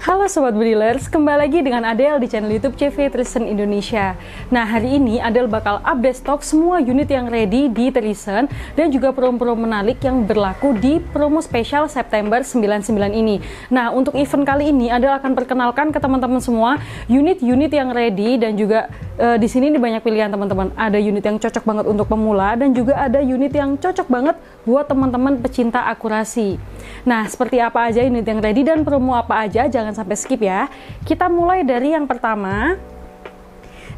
Halo Sobat Brilers, kembali lagi dengan Adele di channel YouTube CV Trisen Indonesia. Nah, hari ini Adele bakal update stok semua unit yang ready di Trisen dan juga promo-promo menarik yang berlaku di promo spesial September 99 ini. Nah, untuk event kali ini Adele akan perkenalkan ke teman-teman semua unit-unit yang ready dan juga e, di sini ini banyak pilihan teman-teman. Ada unit yang cocok banget untuk pemula dan juga ada unit yang cocok banget buat teman-teman pecinta akurasi. Nah, seperti apa aja unit yang ready dan promo apa aja jangan sampai skip ya. Kita mulai dari yang pertama.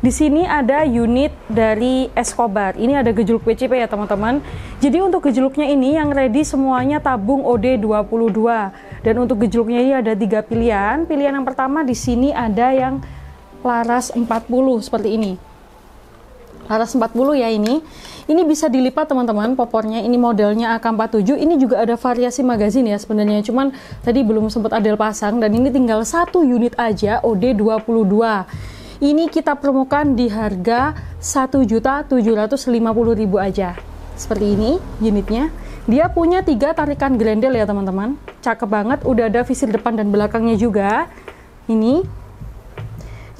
Di sini ada unit dari Escobar. Ini ada gejluk PCP ya teman-teman. Jadi untuk gejluknya ini yang ready semuanya tabung OD22. Dan untuk gejluknya ini ada tiga pilihan. Pilihan yang pertama di sini ada yang laras 40 seperti ini. Laras 40 ya ini. Ini bisa dilipat teman-teman popornya. Ini modelnya AK47. Ini juga ada variasi magazin ya sebenarnya. Cuman tadi belum sempat Adel pasang dan ini tinggal satu unit aja OD22. Ini kita promokan di harga 1.750.000 aja. Seperti ini unitnya. Dia punya tiga tarikan grendel ya teman-teman. Cakep banget. Udah ada visir depan dan belakangnya juga. Ini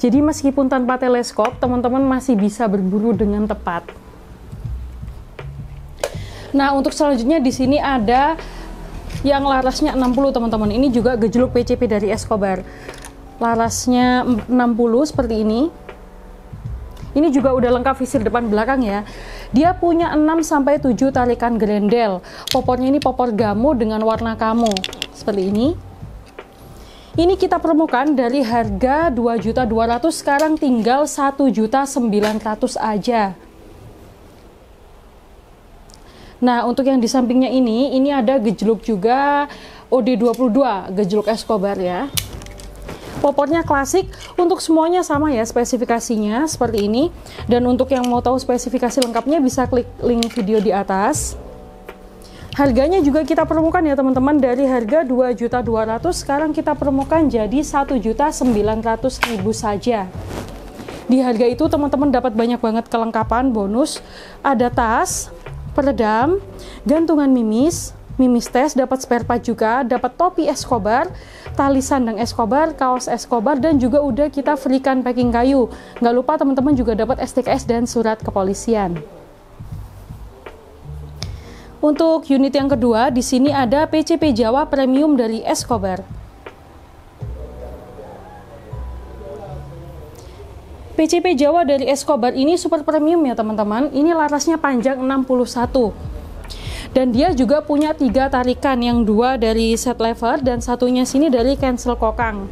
jadi meskipun tanpa teleskop, teman-teman masih bisa berburu dengan tepat. Nah, untuk selanjutnya di sini ada yang larasnya 60 teman-teman. Ini juga gejluk PCP dari Escobar. Larasnya 60 seperti ini. Ini juga udah lengkap visir depan belakang ya. Dia punya 6 sampai 7 tarikan grendel. Popornya ini popor gamo dengan warna kamu. Seperti ini. Ini kita promokan dari harga 2.200 sekarang tinggal 1.900 aja. Nah, untuk yang di sampingnya ini, ini ada gejluk juga OD22, gejluk Escobar ya. Popornya klasik, untuk semuanya sama ya spesifikasinya seperti ini. Dan untuk yang mau tahu spesifikasi lengkapnya bisa klik link video di atas. Harganya juga kita permukan ya teman-teman dari harga 2.200 sekarang kita permukan jadi 1.900.000 saja. Di harga itu teman-teman dapat banyak banget kelengkapan bonus, ada tas, peredam, gantungan mimis, mimis tes, dapat spare part juga, dapat topi Escobar, tali sandang Escobar, kaos Escobar, dan juga udah kita freekan packing kayu. Nggak lupa teman-teman juga dapat STKS dan surat kepolisian. Untuk unit yang kedua, di sini ada PCP Jawa Premium dari Escobar. PCP Jawa dari Escobar ini super premium ya teman-teman. Ini larasnya panjang 61. Dan dia juga punya tiga tarikan, yang dua dari set lever dan satunya sini dari cancel kokang.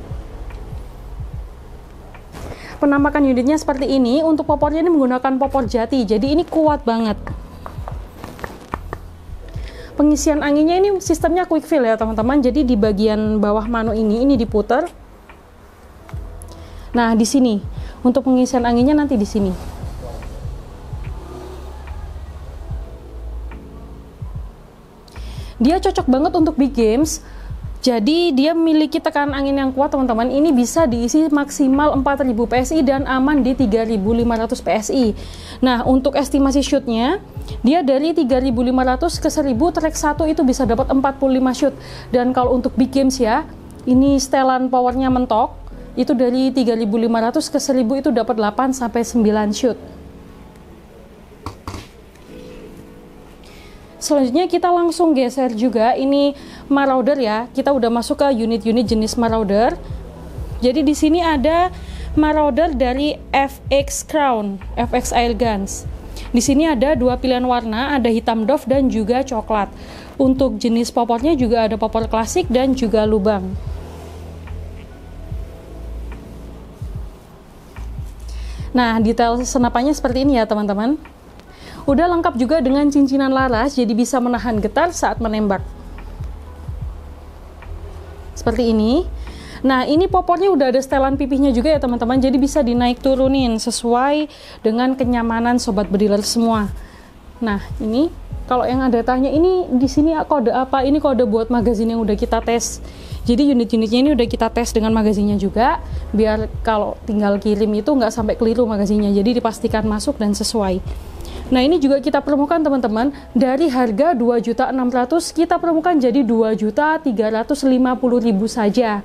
Penampakan unitnya seperti ini. Untuk popornya ini menggunakan popor jati, jadi ini kuat banget. Pengisian anginnya ini sistemnya quick fill ya teman-teman. Jadi di bagian bawah mano ini ini diputar. Nah di sini untuk pengisian anginnya nanti di sini. Dia cocok banget untuk big games. Jadi dia memiliki tekanan angin yang kuat teman-teman. Ini bisa diisi maksimal 4000 PSI dan aman di 3500 PSI. Nah, untuk estimasi shootnya, dia dari 3500 ke 1000 track 1 itu bisa dapat 45 shoot. Dan kalau untuk big games ya, ini setelan powernya mentok itu dari 3500 ke 1000 itu dapat 8 sampai 9 shoot. Selanjutnya kita langsung geser juga ini Marauder ya. Kita udah masuk ke unit-unit jenis Marauder. Jadi di sini ada Marauder dari FX Crown, FX Air Guns. Di sini ada dua pilihan warna, ada hitam doff dan juga coklat. Untuk jenis popornya juga ada popor klasik dan juga lubang. Nah, detail senapannya seperti ini ya teman-teman. Udah lengkap juga dengan cincinan laras, jadi bisa menahan getar saat menembak. Seperti ini. Nah, ini popornya udah ada setelan pipihnya juga ya teman-teman, jadi bisa dinaik turunin sesuai dengan kenyamanan sobat bediler semua. Nah, ini kalau yang ada tanya ini di sini kode apa? Ini kode buat magazin yang udah kita tes. Jadi unit-unitnya ini udah kita tes dengan magazinnya juga, biar kalau tinggal kirim itu nggak sampai keliru magazinnya. Jadi dipastikan masuk dan sesuai. Nah ini juga kita permukan teman-teman dari harga 2.600 kita permukan jadi 2.350.000 saja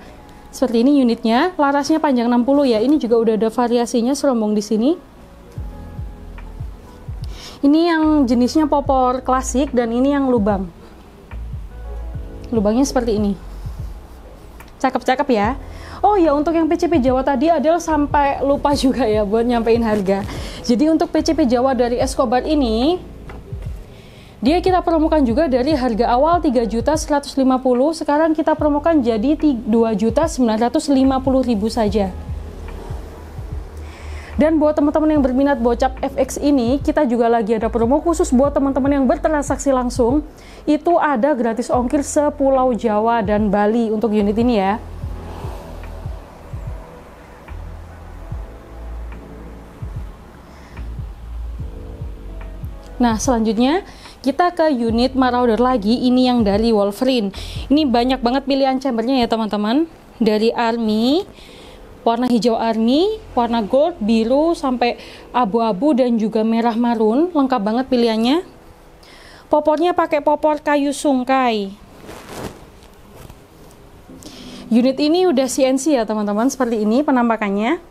Seperti ini unitnya, larasnya panjang 60 ya. Ini juga udah ada variasinya serombong di sini. Ini yang jenisnya popor klasik dan ini yang lubang. Lubangnya seperti ini. Cakep-cakep ya. Oh ya, untuk yang PCP Jawa tadi adalah sampai lupa juga ya buat nyampein harga. Jadi untuk PCP Jawa dari Escobar ini dia kita promokan juga dari harga awal 3 juta 150, sekarang kita promokan jadi 2 juta 950 ribu saja. Dan buat teman-teman yang berminat bocap FX ini, kita juga lagi ada promo khusus buat teman-teman yang bertransaksi langsung. Itu ada gratis ongkir sepulau Jawa dan Bali untuk unit ini ya. Nah, selanjutnya kita ke unit Marauder lagi, ini yang dari Wolverine. Ini banyak banget pilihan chambernya ya teman-teman. Dari Army, warna hijau Army, warna gold, biru, sampai abu-abu dan juga merah marun. Lengkap banget pilihannya. Popornya pakai popor kayu sungkai. Unit ini udah CNC ya teman-teman, seperti ini penampakannya.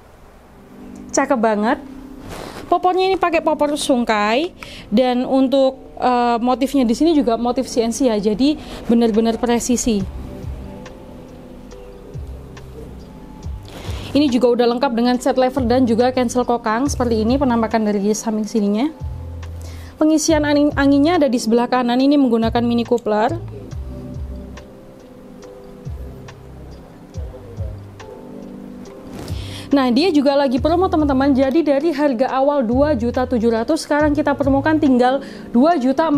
Cakep banget Popornya ini pakai popor sungkai dan untuk uh, motifnya di sini juga motif CNC ya. Jadi benar-benar presisi. Ini juga udah lengkap dengan set lever dan juga cancel kokang seperti ini penampakan dari samping sininya. Pengisian angin anginnya ada di sebelah kanan ini menggunakan mini coupler. Nah, dia juga lagi promo teman-teman. Jadi dari harga awal 2.700 sekarang kita promokan tinggal 2.450.000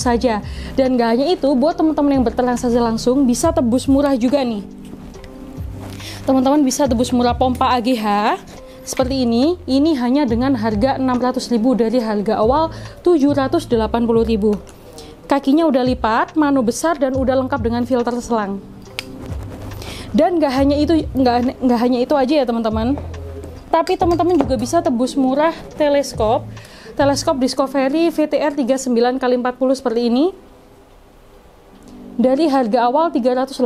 saja. Dan gak hanya itu, buat teman-teman yang bertransaksi langsung bisa tebus murah juga nih. Teman-teman bisa tebus murah pompa AGH seperti ini. Ini hanya dengan harga 600.000 dari harga awal 780.000. Kakinya udah lipat, manu besar dan udah lengkap dengan filter selang. Dan nggak hanya itu nggak hanya itu aja ya teman-teman. Tapi teman-teman juga bisa tebus murah teleskop. Teleskop Discovery VTR 39 x 40 seperti ini dari harga awal 380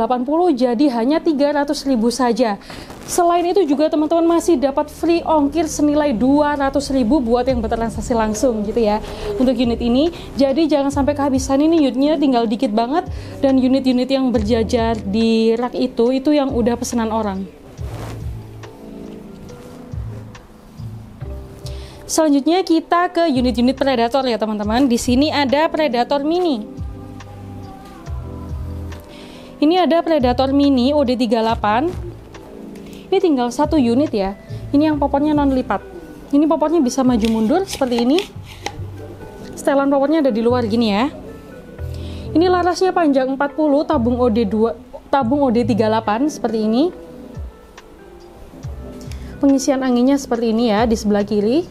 jadi hanya 300 ribu saja selain itu juga teman-teman masih dapat free ongkir senilai 200 ribu buat yang bertransaksi langsung gitu ya untuk unit ini jadi jangan sampai kehabisan ini unitnya tinggal dikit banget dan unit-unit yang berjajar di rak itu itu yang udah pesanan orang Selanjutnya kita ke unit-unit predator ya teman-teman. Di sini ada predator mini. Ini ada Predator Mini OD38. Ini tinggal satu unit ya. Ini yang popornya non lipat. Ini popornya bisa maju mundur seperti ini. Setelan popornya ada di luar gini ya. Ini larasnya panjang 40, tabung OD2, tabung OD38 seperti ini. Pengisian anginnya seperti ini ya di sebelah kiri.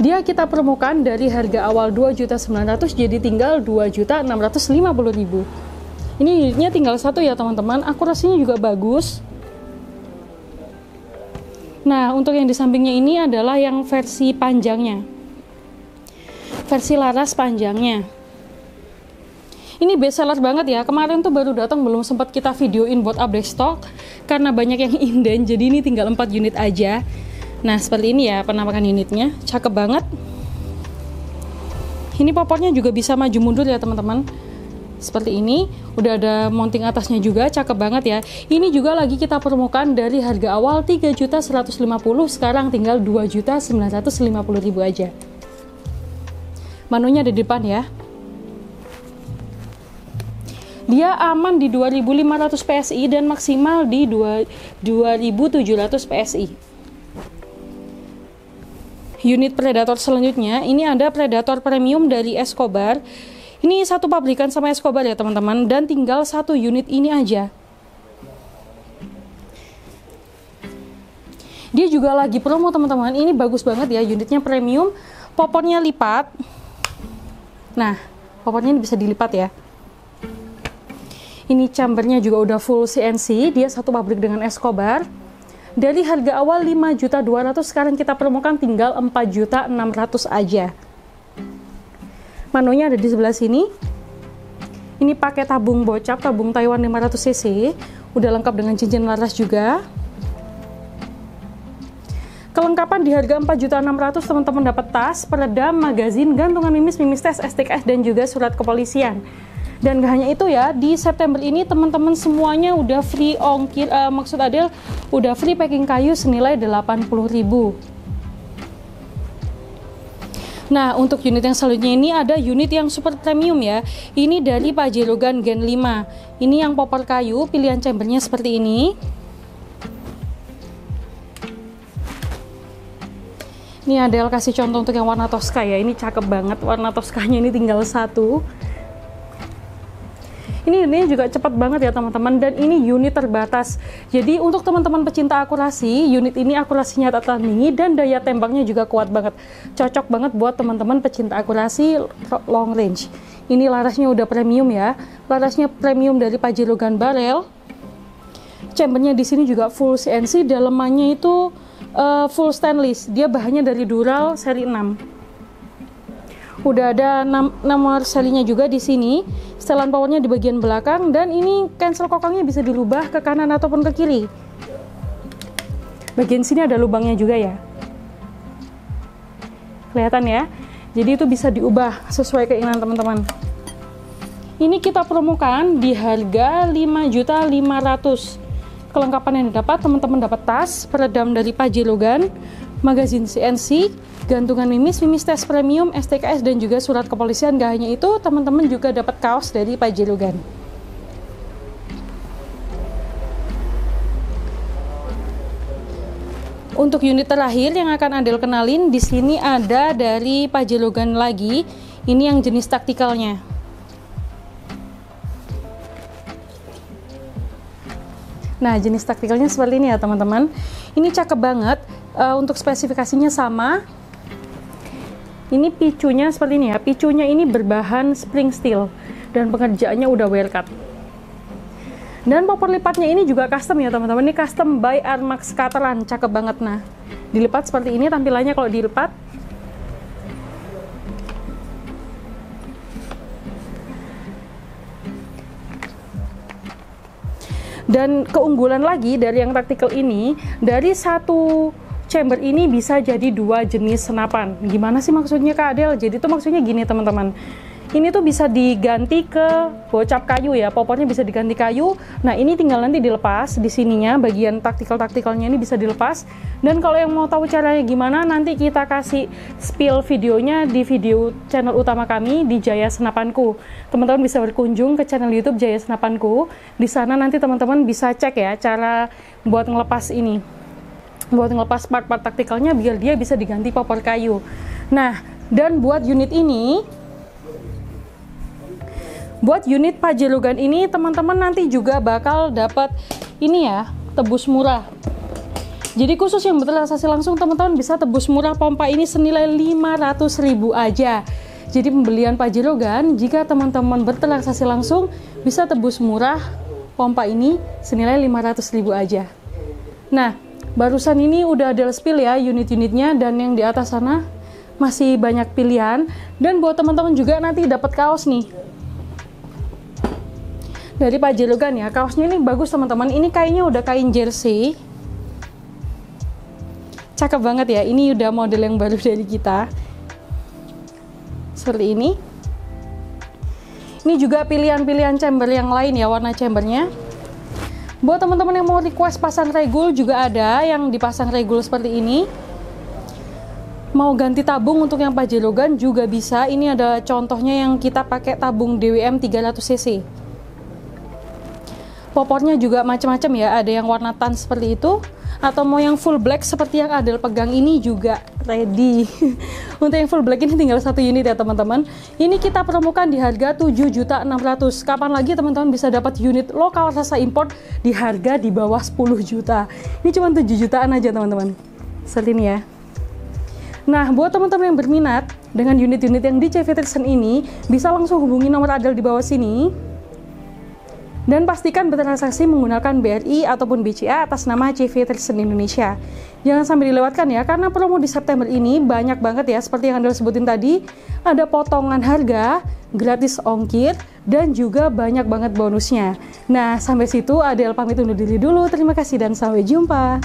Dia kita permukaan dari harga awal 2.900 jadi tinggal 2.650.000. Ini unitnya tinggal satu ya teman-teman. Akurasinya juga bagus. Nah, untuk yang di sampingnya ini adalah yang versi panjangnya. Versi laras panjangnya. Ini best seller banget ya. Kemarin tuh baru datang belum sempat kita videoin buat update stok karena banyak yang inden. Jadi ini tinggal 4 unit aja. Nah, seperti ini ya penampakan unitnya. Cakep banget. Ini popornya juga bisa maju mundur ya, teman-teman seperti ini udah ada mounting atasnya juga cakep banget ya. Ini juga lagi kita permukaan dari harga awal 3.150 sekarang tinggal 2.950.000 aja. Manunya ada di depan ya. Dia aman di 2500 PSI dan maksimal di 2700 PSI unit predator selanjutnya ini ada predator premium dari Escobar ini satu pabrikan sama Escobar ya teman-teman dan tinggal satu unit ini aja. Dia juga lagi promo teman-teman. Ini bagus banget ya unitnya premium, popornya lipat. Nah, popornya ini bisa dilipat ya. Ini chambernya juga udah full CNC, dia satu pabrik dengan Escobar. Dari harga awal 5.200 sekarang kita promokan tinggal 4.600 aja manunya ada di sebelah sini. Ini pakai tabung bocap tabung Taiwan 500 cc. Udah lengkap dengan cincin laras juga. Kelengkapan di harga 4.600 teman-teman dapat tas, peredam, magazin, gantungan mimis, mimis tes, STKS dan juga surat kepolisian. Dan gak hanya itu ya di September ini teman-teman semuanya udah free ongkir uh, maksud Adel udah free packing kayu senilai 80.000 Nah, untuk unit yang selanjutnya ini ada unit yang super premium ya. Ini dari Pajero Gen 5. Ini yang popor kayu, pilihan chambernya seperti ini. Ini Adel kasih contoh untuk yang warna Tosca ya. Ini cakep banget warna Toskanya ini tinggal satu. Ini unitnya juga cepat banget ya teman-teman dan ini unit terbatas. Jadi untuk teman-teman pecinta akurasi, unit ini akurasinya tak tinggi dan daya tembaknya juga kuat banget. Cocok banget buat teman-teman pecinta akurasi long range. Ini larasnya udah premium ya. Larasnya premium dari Pajero Gun Barrel. Chambernya di sini juga full CNC, dalemannya itu uh, full stainless. Dia bahannya dari Dural seri 6 udah ada nomor serinya juga di sini. Setelan powernya di bagian belakang dan ini cancel kokangnya bisa dirubah ke kanan ataupun ke kiri. Bagian sini ada lubangnya juga ya. Kelihatan ya? Jadi itu bisa diubah sesuai keinginan teman-teman. Ini kita promokan di harga 5.500 kelengkapan yang didapat teman-teman dapat tas peredam dari Pajirogan magazin CNC gantungan mimis, mimis tes premium, STKS dan juga surat kepolisian. Gak hanya itu, teman-teman juga dapat kaos dari Pajelugan. Untuk unit terakhir yang akan Adel kenalin di sini ada dari Pajelugan lagi. Ini yang jenis taktikalnya. Nah, jenis taktikalnya seperti ini ya, teman-teman. Ini cakep banget. Uh, untuk spesifikasinya sama, ini picunya seperti ini ya. Picunya ini berbahan spring steel dan pengerjaannya udah well cut. Dan popor lipatnya ini juga custom ya teman-teman. Ini custom by Armax Catalan. Cakep banget. Nah dilipat seperti ini tampilannya kalau dilipat. Dan keunggulan lagi dari yang tactical ini dari satu chamber ini bisa jadi dua jenis senapan. Gimana sih maksudnya Kak Adel? Jadi itu maksudnya gini teman-teman. Ini tuh bisa diganti ke bocap kayu ya, popornya bisa diganti kayu. Nah ini tinggal nanti dilepas di sininya, bagian taktikal-taktikalnya ini bisa dilepas. Dan kalau yang mau tahu caranya gimana, nanti kita kasih spill videonya di video channel utama kami di Jaya Senapanku. Teman-teman bisa berkunjung ke channel YouTube Jaya Senapanku. Di sana nanti teman-teman bisa cek ya cara buat ngelepas ini buat ngelepas part-part taktikalnya biar dia bisa diganti popor kayu. Nah, dan buat unit ini buat unit Pajelugan ini teman-teman nanti juga bakal dapat ini ya, tebus murah. Jadi khusus yang bertransaksi langsung teman-teman bisa tebus murah pompa ini senilai 500.000 aja. Jadi pembelian Pajerogan jika teman-teman bertransaksi langsung bisa tebus murah pompa ini senilai 500.000 aja. Nah, barusan ini udah ada spill ya unit-unitnya dan yang di atas sana masih banyak pilihan. Dan buat teman-teman juga nanti dapat kaos nih. Dari Pak Jelugan ya kaosnya ini bagus teman-teman. Ini kainnya udah kain jersey. Cakep banget ya ini udah model yang baru dari kita. Seperti ini. Ini juga pilihan-pilihan chamber yang lain ya warna chambernya Buat teman-teman yang mau request pasang regul juga ada yang dipasang regul seperti ini. Mau ganti tabung untuk yang pajelogan juga bisa. Ini ada contohnya yang kita pakai tabung DWM 300 cc. Popornya juga macam-macam ya, ada yang warna tan seperti itu atau mau yang full black seperti yang Adel pegang ini juga ready. Untuk yang full black ini tinggal satu unit ya teman-teman. Ini kita promokan di harga 7.600 kapan lagi teman-teman bisa dapat unit lokal rasa import di harga di bawah 10 juta? Ini cuma 7 jutaan aja teman-teman. Seperti ini ya. Nah, buat teman-teman yang berminat dengan unit-unit yang di CV Peterson ini, bisa langsung hubungi nomor Adel di bawah sini dan pastikan bertransaksi menggunakan BRI ataupun BCA atas nama CV Trison Indonesia. Jangan sampai dilewatkan ya, karena promo di September ini banyak banget ya, seperti yang Anda sebutin tadi, ada potongan harga, gratis ongkir, dan juga banyak banget bonusnya. Nah, sampai situ Adel pamit undur diri dulu. Terima kasih dan sampai jumpa.